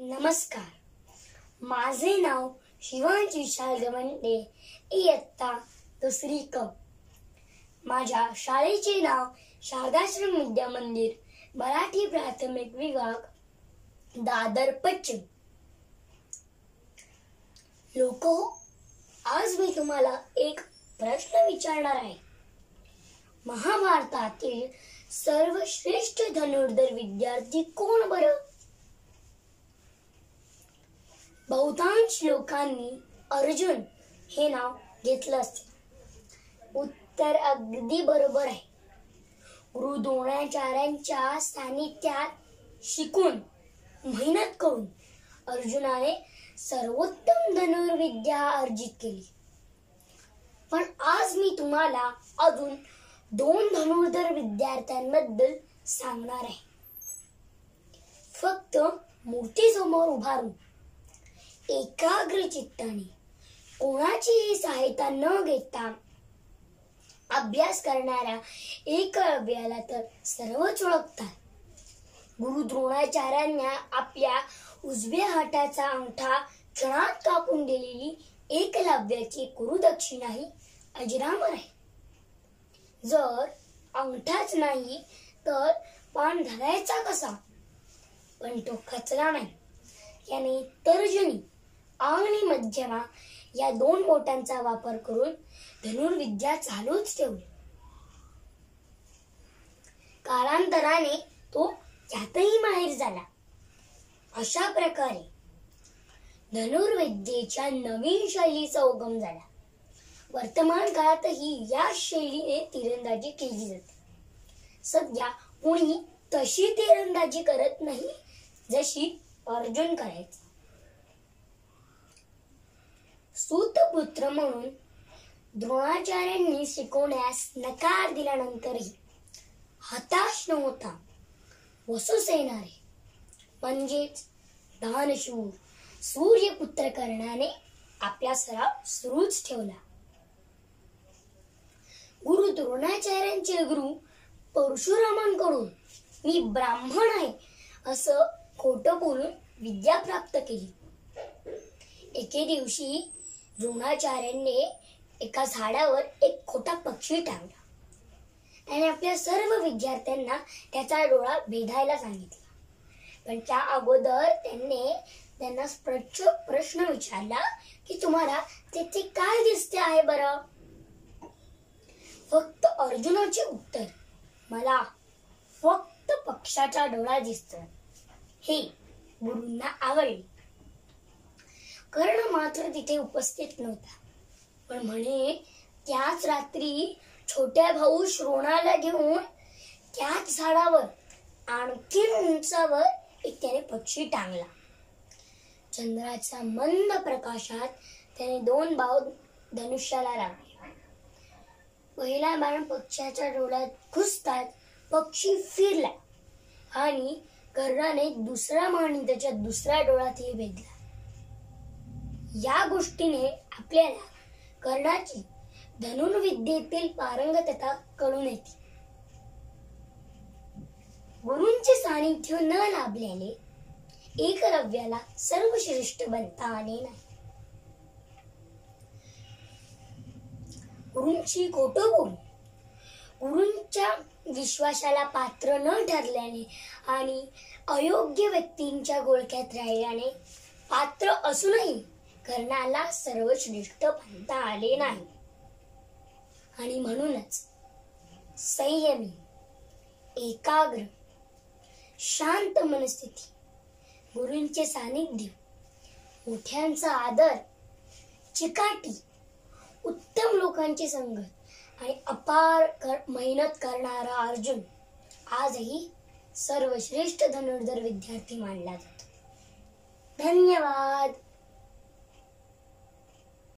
नमस्कार. माझे नाव शिवांश विशाल गवंडे इयत्ता दुसरी क. माझ्या शाळेचे नाव शारदाश्रम विद्या मंदिर मराठी प्राथमिक विभाग दादर पश्चिम. लोक आज मी तुम्हाला एक प्रश्न विचारणार आहे. महाभारतातील सर्वश्रेष्ठ धनुर्धर विद्यार्थी कोण बरं? बहुतांश लोकांनी अर्जुन हे नाव घेतलं असते. उत्तर अगदी बरोबर आहे. गुरु द्रोणाचार्यांच्या सानिध्यात शिकून मेहनत करून अर्जुनाने सर्वोत्तम धनुर्विद्या अर्जित केली. पण आज मी तुम्हाला अजून दोन धनुर्धर विद्यार्थ्यांबद्दल सांगणार आहे. फक्त मूर्तीसमोर उभारून एकाग्र चित्ताने कोणाचीही सहायता न घेता अभ्यास करणाऱ्या एकलव्याला तर सर्वच ओळखतात. गुरु द्रोणाचार्यांना आपल्या उजव्या हाताचा अंगठा क्षणात कापून दिलेली एकलव्याची गुरुदक्षिणा ही अजरामर आहे. जर अंगठाच नाही तर पान धरायचा कसा? पण तो खचला नाही. याने तर्जनी आणि मध्यमा या दोन बोटांचा वापर करून धनुर्विद्या चालूच ठेवली. कालांतराने तो त्यातही माहीर झाला. अशा प्रकारे धनुर्विद्येच्या नवीन शैलीचा उगम झाला. वर्तमान काळातही या शैलीने तिरंदाजी केली जाते. सध्या कोणी तशी तिरंदाजी करत नाही जशी अर्जुन करायची. सूतपुत्र म्हणून द्रोणाचार्यांनी शिकवण्यास नकार दिल्यानंतरही हताश न होता वसुसेनारे म्हणजेच दानशूर सूर्यपुत्र कर्णाने आपला सराव सुरूच ठेवला. गुरु द्रोणाचार्यांचे गुरु परशुरामांकडून मी ब्राह्मण आहे असं खोटं बोलून विद्या प्राप्त केली. एके दिवशी द्रोणाचार्यांनी एका झाडावर एक खोटा पक्षी टांगला. आणि आपल्या सर्व विद्यार्थ्यांना त्याचा डोळा भेदायला सांगितला. पण त्या अगोदर त्यांनी त्यांना प्रच प्रश्न विचारला की तुम्हाला तेथे काय दिसते आहे बरं? फक्त अर्जुनाचे उत्तर मला फक्त पक्षाचा डोळा दिसतो हे गुरूंना आवडले. कर्ण मात्र तिथे उपस्थित नव्हता. पण म्हणे त्याच रात्री छोट्या भाऊ श्रोणाला घेऊन त्याच झाडावर आणखी उंचावर एक त्याने पक्षी टांगला. चंद्राच्या मंद प्रकाशात त्याने दोन भाव धनुष्याला लावले पहिला बाण पक्षाच्या डोळ्यात घुसतात पक्षी फिरला आणि कर्णाने दुसरा माणी त्याच्या दुसऱ्या डोळ्यातही भेदला या गोष्टीने आपल्याला कर्णाची धनुर्विद्येतील पारंगतता कळून येते. गुरूंचे सानिध्य न लाभल्याने एकलव्याला सर्वश्रेष्ठ बनता आले नाही. गुरूंची खोटं बोल गुरूंच्या विश्वासाला पात्र न ठरल्याने आणि अयोग्य व्यक्तींच्या गोळक्यात राहिल्याने पात्र असूनही कर्णाला सर्वश्रेष्ठ म्हणता आले नाही. आणि म्हणूनच संयमी एकाग्र शांत मनस्थिती गुरूंचे सानिध्य मोठ्यांचा आदर चिकाटी उत्तम लोकांची संगत आणि अपार कर, मेहनत करणारा अर्जुन आजही सर्वश्रेष्ठ धनुर्धर विद्यार्थी मानला जातो. धन्यवाद!